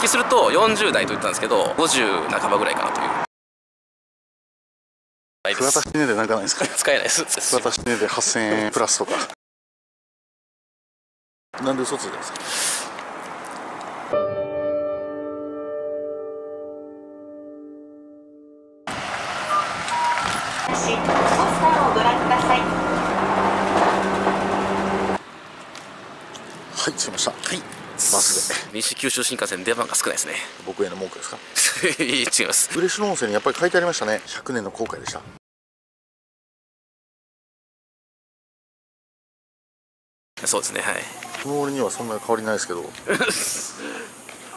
きすると40代と言ったんですけど50半ばぐらいかなという。桑田死ねでなんかないですか？使えないです。桑田死ねで8000円プラスとか。なんで嘘ついたんですか？ポスターをご覧ください。はい着きました。はいバスで西九州新幹線出番が少ないですね。僕への文句ですか？いい違います。嬉野温泉にやっぱり書いてありましたね。100年の後悔でした。そうですねはい。この俺にはそんな変わりないですけど。ど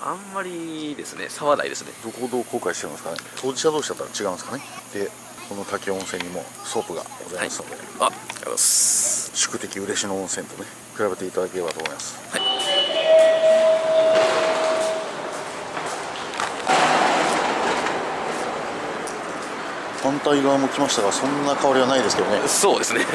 あんまりですね差はないですね。こをどう後悔してるんですかね。当事者同士だったら違うんですかね。でこの滝温泉にもソープがございますので、あありがとうございます。宿敵嬉野温泉とね比べていただければと思います反対側も来ましたがそんな香りはないですけどね。そうですね。はい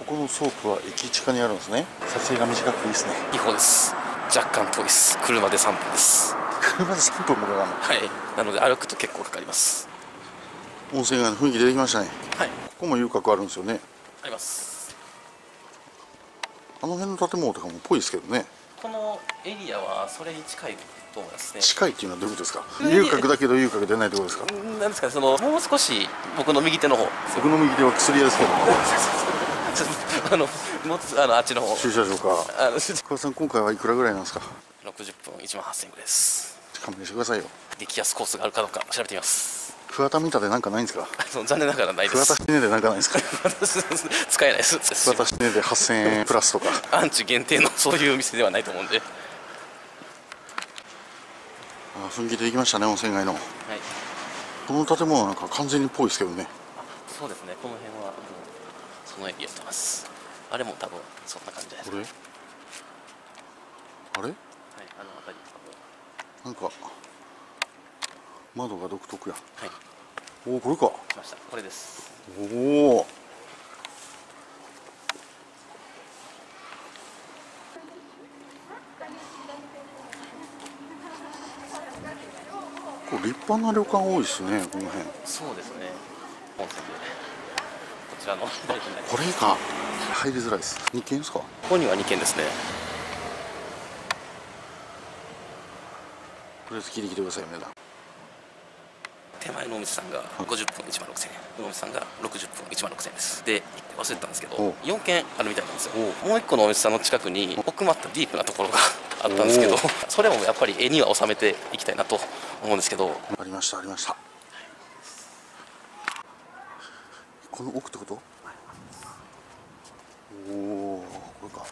ここのソープは駅近にあるんですね。撮影が短くていいですね。違法です。若干遠いです。車で3分です。車で3分もかかるの？はい。なので歩くと結構かかります。温泉街の雰囲気出てきましたね。はい。ここも遊郭あるんですよね。あります。あの辺の建物とかもぽいですけどねこのエリアはそれに近いと思いますね。近いっていうのはどういうことですか？うん遊郭だけど遊郭出ないってことですか？んなんですかねそのもう少し僕の右手の方。僕の右手は薬屋ですけど。あのもうつあのあっちの方。駐車場か。あの 桑田さん今回はいくらぐらいなんですか？60分1万8000円ぐらいです。勘弁してくださいよ。激安コースがあるかどうか調べてみます桑田見たでなんかないんですか？その残念ながらないです。桑田死ねでなんかないんですか？使えないです。桑田死ねで8000円プラスとか。アンチ限定のそういう店ではないと思うんで、はい、あ雰囲気出てきましたね温泉街の。この建物なんか完全にぽいですけどね。そうですねこの辺は。もうそのエリアとます。あれも多分そんな感じですこか、れあれ？はい、あの辺りなんか窓が独特や。はいおおこれか。来ました。これです。おおこれ立派な旅館多いですねこの辺。そうですね。こちらの。これか。入りづらいです。2軒ですか？ここには2軒ですね。とりあえず聞いてきてください皆さん手前のお店さんが50分1万6000円。お店さんが60分1万6000円です。で忘れてたんですけどおう。4軒あるみたいなんですよ。おもう1個のお店さんの近くに奥まったディープなところが あったんですけどそれもやっぱり絵には収めていきたいなと思うんですけど。ありましたありました。この奥ってこと？おおこれか。こ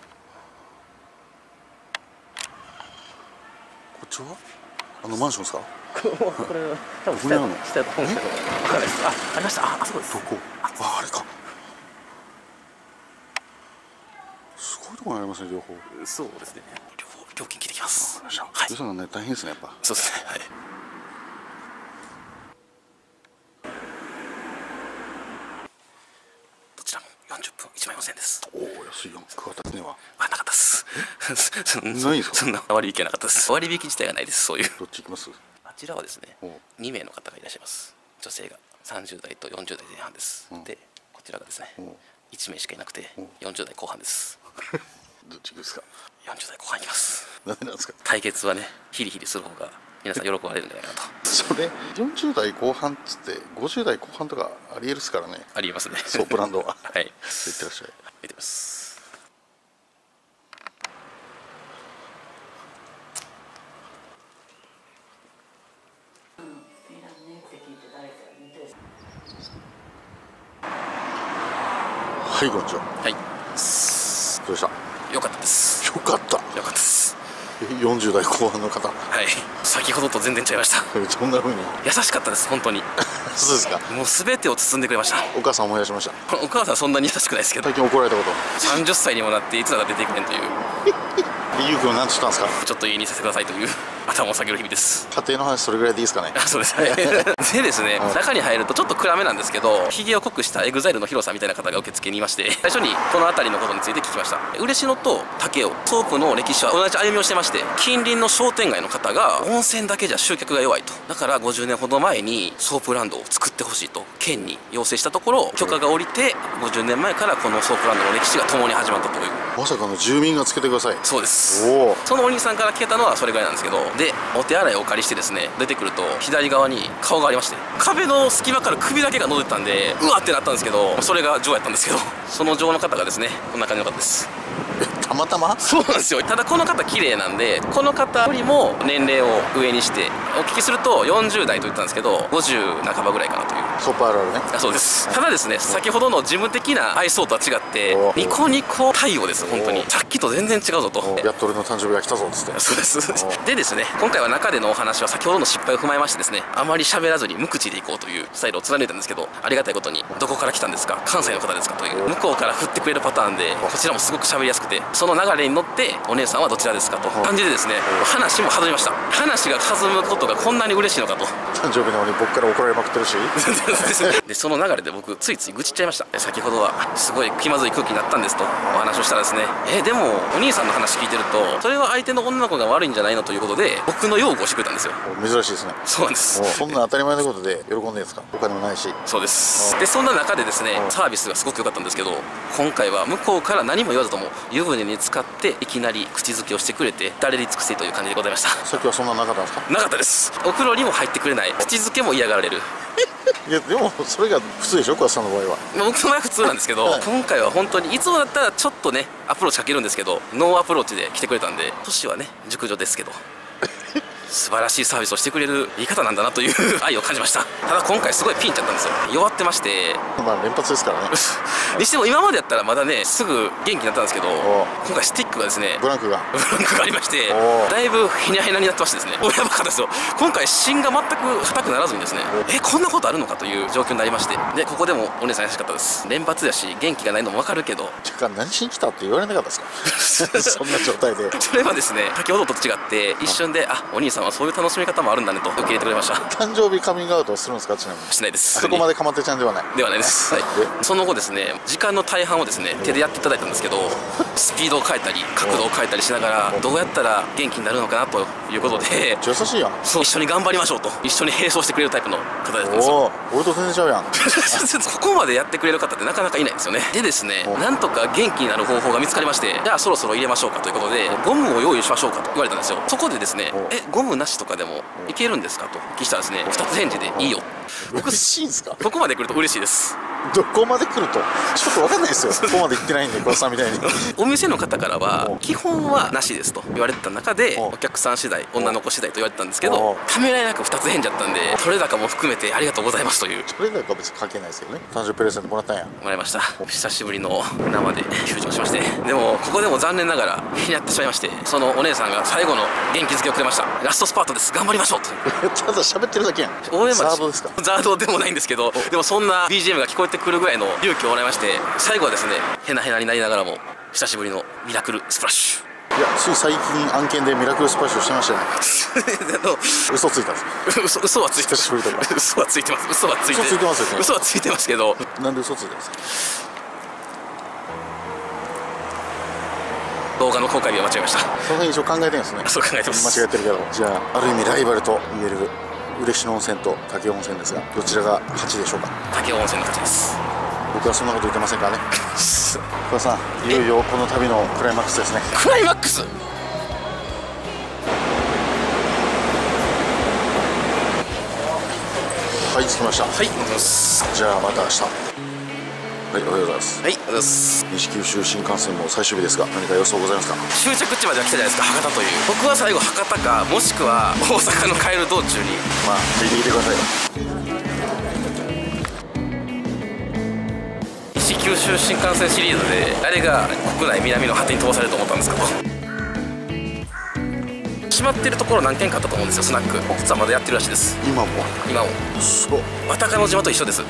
っちは？あのマンションですか？これ多分これなの下やと思うんです。けど分かんないです。あありましたああそこです。どこああれかす。ごいところにあります。ね情報そうです。ね料料金聞いてきます。はいはい予算がね大変です。ねやっぱそうです。ねはいどちらも40分1万4000円です。おお安いよ桑田ねはあなかったです。そんないんです。かそんな割引はなかったです。割引自体がないです。そういうどっち行きます。ちらはですねおう。2名の方がいらっしゃいます。女性が30代と40代前半です、う。んでこちらがですねおう。1名しかいなくておう。40代後半です。どっちですか？40代後半いきます。なんでなんですか？対決はねヒリヒリする方が皆さん喜ばれるんじゃないかなと。それ40代後半っつって50代後半とかありえるっすからね。ありえますね。ソープランドは。はい。いってらっしゃい。見てますはいこんにちは。はい。どうでした？よかったです。よかった。よかったです。え40代後半の方。はい。先ほどと全然違いました。そんな風に？優しかったです本当に。そうですか。もう全てを包んでくれました。お母さん思い出しました？お母さんそんなに優しくないですけど。最近怒られたこと。30歳にもなっていつなら出ていくねんという。でゆうくんは何て言ったんですか？ちょっと家にいさせてくださいという 頭を下げる日々です。家庭の話それぐらいでいいですかね？あそうです。は いでですね、はい。中に入るとちょっと暗めなんですけどひげを濃くした EXILEの HIROさんみたいな方が受付にいまして 最初にこの辺りのことについて聞きました。嬉野と武雄。ソープの歴史は同じ歩みをしてまして近隣の商店街の方が温泉だけじゃ集客が弱いと。だから50年ほど前にソープランドを作ってほしいと県に要請したところ許可が下りて50年前からこのソープランドの歴史が共に始まったという。まさかの住民が作ってください。そうですおおそのお兄さんから聞けたのはそれぐらいなんですけどでお手洗いをお借りしてですね出てくると左側に顔がありまして壁の隙間から首だけが覗いてたんでうわってなったんですけどそれがジョーやったんですけど そのジョーの方がですねこんな感じの方です。たまたま？そうなんですよ。ただこの方綺麗なんでこの方よりも年齢を上にしてお聞きすると40代と言ったんですけど50半ばぐらいかなというソープあるあるね。あそうです。ただですね先ほどの事務的な愛想とは違っておニコニコ対応です本当に。おさっきと全然違うぞと。おやっと俺の誕生日が来たぞっつって。そうです。おでですね今回は中でのお話は先ほどの失敗を踏まえましてですねあまり喋らずに無口でいこうというスタイルを貫いたんですけどありがたいことにどこから来たんですか？関西の方ですかという向こうから振ってくれるパターンでこちらもすごく喋りやすくてその流れに乗ってお姉さんはどちらですかと感じでですね話も弾みました。話が弾むことがこんなに嬉しいのかと。誕生日なのに僕から怒られまくってるし でその流れで僕ついつい愚痴っちゃいました。先ほどはすごい気まずい空気になったんですとお話をしたらですね。えでもお兄さんの話聞いてるとそれは相手の女の子が悪いんじゃないのということで僕の擁護をしてくれたんですよ。珍しいですね。そうなんです。おそんな当たり前のことで喜んでるんですか？お金もないし。そうです。でそんな中でですねうん。サービスがすごく良かったんですけど今回は向こうから何も言わずとも湯船に浸かっていきなり口づけをしてくれて誰に尽くせという感じでございました。さっきはそんななかったんですか？なかったです。お風呂にも入ってくれない。口づけも嫌がられるいやでもそれが普通でしょ桑田さんの場合は。まあ僕の場合は普通なんですけど、はい。今回は本当にいつもだったらちょっとねアプローチかけるんですけどノーアプローチで来てくれたんで年はね熟女ですけど素晴らしいサービスをしてくれるいい方なんだなという 愛を感じました。ただ今回すごいピンチだったんですよ。弱ってまして。まあ連発ですからね。にしても今までやったらまだねすぐ元気になったんですけどお。今回スティックがですねブランクが。ブランクがありましてお。だいぶへにゃへにゃになってましてですね。おやばかったですよ。今回芯が全く硬くならずにですねえこんなことあるのかという状況になりまして。でここでもお姉さん優しかったです。連発だし元気がないのも分かるけど。てか何しに来たって言われなかったですか？そんな状態で。それはですね先ほどと違って一瞬であお兄さんはそういう楽しみ方もあるんだねと受け入れてくれました。誕生日カミングアウトはするんですかちなみに？しないです。そこまでかまってちゃんではない。ではないです、はい、その後ですね時間の大半をですね手でやっていただいたんですけどスピードを変えたり角度を変えたりしながらどうやったら元気になるのかなということで優しいやん。そう一緒に頑張りましょうと。一緒に並走してくれるタイプの方だったんです。よおお俺と全然ちゃうやん。ここまでやってくれる方ってなかなかいないんですよね。でですねおなんとか元気になる方法が見つかりましてじゃあそろそろ入れましょうかということでゴムを用意しましょうかと言われたんですよ。そこでですねおえゴムなしとかでもいけるんですかと聞いたらですね二つ返事でいいよ。僕 嬉しいんですか？ここまで来ると嬉しいですどこまで来ると？ちょっと分かんないですよ。ここまで行ってないんで桑田さんみたいに。お店の方からはお基本はなしですと言われてた中でおお客さん次第女の子次第と言われてたんですけおどためらいなく2つ返事だったんで取れ高も含めてありがとうございますという。それなんか別に関係ないですけどね。誕生日プレゼントもらったんや。もらいました。久しぶりの生で球場しまして。でもここでも残念ながら日になってしまいましてそのお姉さんが最後の元気づけをくれました。ラストスパートです。頑張りましょうと。ただ喋ってるだけやん。応援サードですか？ザードでもないんですけどでもそんな BGM が聞こえてくるぐらいの勇気をもらいまして最後はですねヘナヘナになりながらも久しぶりのミラクルスプラッシいやつい最近案件でミラクルスパイスをしてましたよね 嘘ついたんです嘘嘘はついて久しぶりだから嘘はついてます。嘘はついてますよね。嘘はついてますけど。なんで嘘ついたんですか？動画の公開日は間違えました。その辺一応考えてるんですね。そう考えてます。間違えてるけど。じゃあある意味ライバルと言える嬉野温泉と武雄温泉ですがどちらが勝ちでしょうか？武雄温泉の勝ちです。僕はそんなこと言ってませんからね。桑田さんいよいよこの旅のクライマックスですね。クライマックス！はい着きました。はいございます。じゃあまた明日。はいおはようございます。はいありがとうございます。西九州新幹線も最終日ですが何か予想ございますか？終着地までは来たじゃないですか？博多という。僕は最後博多かもしくは大阪の帰る道中に。まあ聞いてきてくださいよ。西九州新幹線シリーズで誰が国内南の果てに飛ばされると思ったんですか？と閉まってるところ何軒かあったと思うんですよスナック。実はまだやってるらしいです。今も？今も。そう渡鹿の島と一緒です